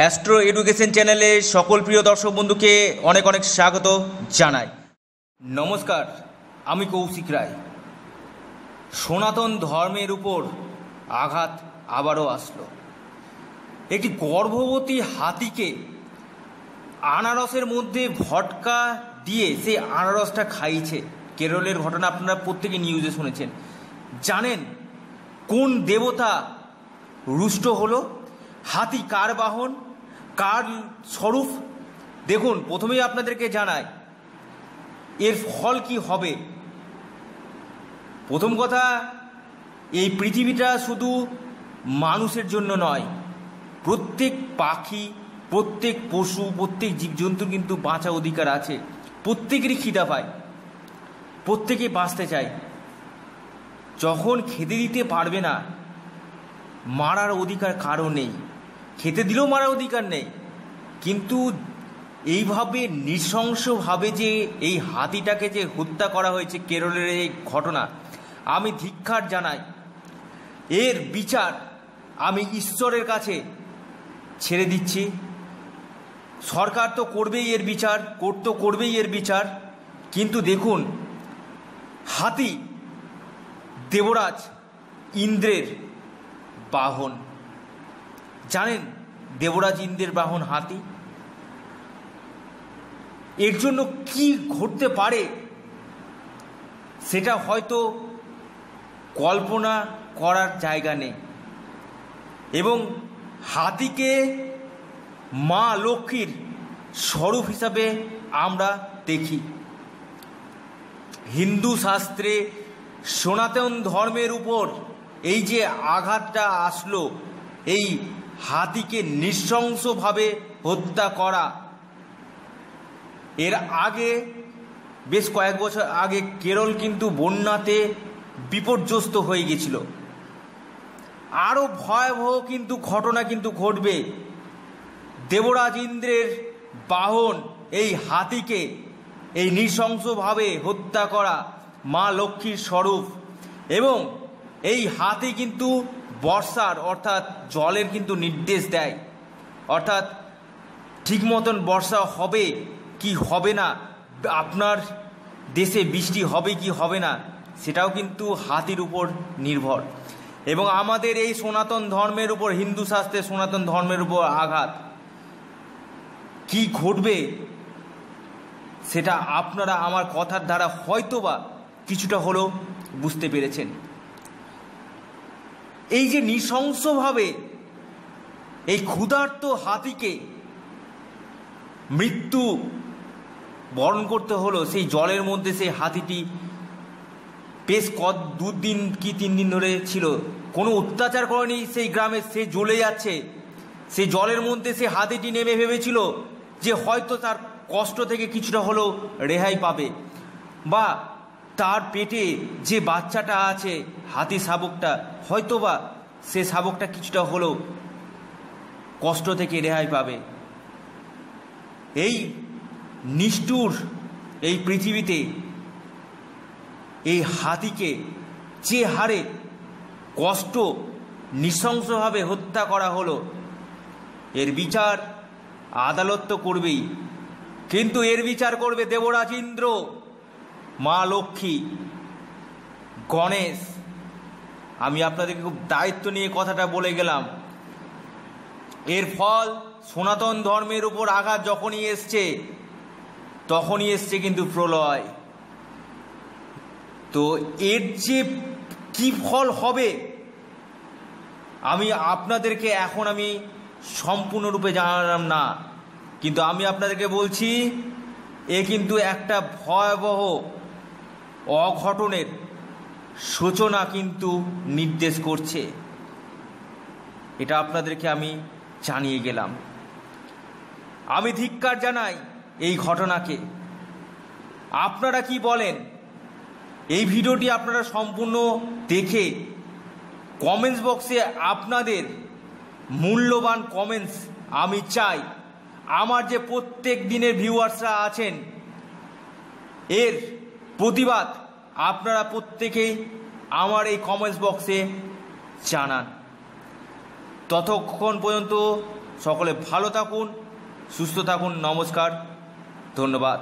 Astro education চ্যানেলে সকল প্রিয় দর্শক বন্ধুকে অনেক অনেক স্বাগত জানাই। নমস্কার, আমি কৌশিক রায়। সনাতন ধর্মের উপর আঘাত আবারও আসলো। একটি গর্ভবতী হাতিকে আনারসের মধ্যে ভটকা দিয়ে সেই আনারসটা খাইছে। কেরলের ঘটনা আপনারা প্রত্যেকে নিউজে শুনেছেন। জানেন কোন দেবতা রুষ্ট হলো? হাতি কার বাহন? কার স্বরূপ? দেখুন, প্রথমেই আপনাদেরকে জানাই, এর ফল কি হবে? প্রথম কথা, এই পৃথিবীটা শুধু মানুষের জন্য নয়, প্রত্যেক পাখি, প্রত্যেক পশু, প্রত্যেক জীবজন্তুর কিন্তু বাঁচা অধিকার আছে। প্রত্যেকেরই খিদা পায়, প্রত্যেকে বাঁচতে চায়। যখন খেতে দিতে পারবে না, মারার অধিকার কারও নেই। খেতে দিলেও মারার অধিকার নেই। কিন্তু এইভাবে নৃশংসভাবে যে এই হাতিটাকে যে হত্যা করা হয়েছে কেরলের এই ঘটনা, আমি ধিক্ষার জানাই। এর বিচার আমি ঈশ্বরের কাছে ছেড়ে দিচ্ছি। সরকার তো করবেই এর বিচার, কোর্ট তো করবেই এর বিচার। কিন্তু দেখুন, হাতি দেবরাজ ইন্দ্রের বাহন। জানেন দেবরাজ ইন্দ্রের বাহন হাতি। এর জন্য কি ঘটতে পারে, সেটা হয়তো কল্পনা করার জায়গা নেই। এবং হাতিকে মা লক্ষ্মীর স্বরূপ হিসাবে আমরা দেখি। হিন্দু শাস্ত্রে সনাতন ধর্মের উপর এই যে আঘাতটা আসলো, এই হাতিকে নৃশংসভাবে হত্যা করা। এর আগে, বেশ কয়েক বছর আগে কেরল কিন্তু বন্যাতে বিপর্যস্ত হয়ে গেছিল। আরও ভয়াবহ কিন্তু ঘটনা কিন্তু ঘটবে। দেবরাজ ইন্দ্রের বাহন, এই হাতিকে এই নৃশংসভাবে হত্যা করা মা লক্ষ্মীর স্বরূপ। এবং এই হাতি কিন্তু বর্ষার, অর্থাৎ জলের কিন্তু নির্দেশ দেয়। অর্থাৎ ঠিক মতন বর্ষা হবে কি হবে না, আপনার দেশে বৃষ্টি হবে কি হবে না, সেটাও কিন্তু হাতির উপর নির্ভর। এবং আমাদের এই সনাতন ধর্মের উপর, হিন্দু শাস্ত্রে সনাতন ধর্মের উপর আঘাত। কি ঘটবে সেটা আপনারা আমার কথার দ্বারা হয়তোবা কিছুটা হলেও বুঝতে পেরেছেন। এই যে নৃশংসভাবে এই ক্ষুধার্ত হাতিকে মৃত্যু বরণ করতে হলো, সেই জলের মধ্যে সেই হাতিটি বেশ কত দুদিন কি তিন দিন ধরে ছিল। কোনো অত্যাচার করেনি সেই গ্রামে, সে জ্বলে যাচ্ছে। সেই জলের মধ্যে সে হাতিটি নেমে ভেবেছিল যে হয়তো তার কষ্ট থেকে কিছুটা হলেও রেহাই পাবে। বা তার পেটে যে বাচ্চাটা আছে, হাতি শাবকটা, হয়তোবা সে শাবকটা কিছুটা হলেও কষ্ট থেকে রেহাই পাবে। এই নিষ্ঠুর এই পৃথিবীতে এই হাতিকে যে হারে কষ্ট নৃশংসভাবে হত্যা করা হলো, এর বিচার আদালত তো করবেই। কিন্তু এর বিচার করবে দেবরাজ ইন্দ্র। মা লক্ষ্মী, গণেশ, আমি আপনাদেরকে খুব দায়িত্ব নিয়ে কথাটা বলে গেলাম। এর ফল সনাতন ধর্মের উপর আঘাত যখনই এসছে, তখনই এসছে কিন্তু প্রলয়। তো এর যে কি ফল হবে, আমি আপনাদেরকে এখন আমি সম্পূর্ণরূপে জানালাম না। কিন্তু আমি আপনাদেরকে বলছি, এ কিন্তু একটা ভয়াবহ অঘটনের সূচনা কিন্তু নির্দেশ করছে। এটা আপনাদেরকে আমি জানিয়ে গেলাম। আমি ধিক্কার জানাই এই ঘটনাকে। আপনারা কি বলেন? এই ভিডিওটি আপনারা সম্পূর্ণ দেখে কমেন্টস বক্সে আপনাদের মূল্যবান কমেন্টস আমি চাই। আমার যে প্রত্যেক দিনের ভিউয়ার্সরা আছেন, এর প্রতিবাদ আপনারা প্রত্যেকেই আমার এই কমেন্টস বক্সে জানান। ততক্ষণ পর্যন্ত সকলে ভালো থাকুন, সুস্থ থাকুন, নমস্কার, ধন্যবাদ।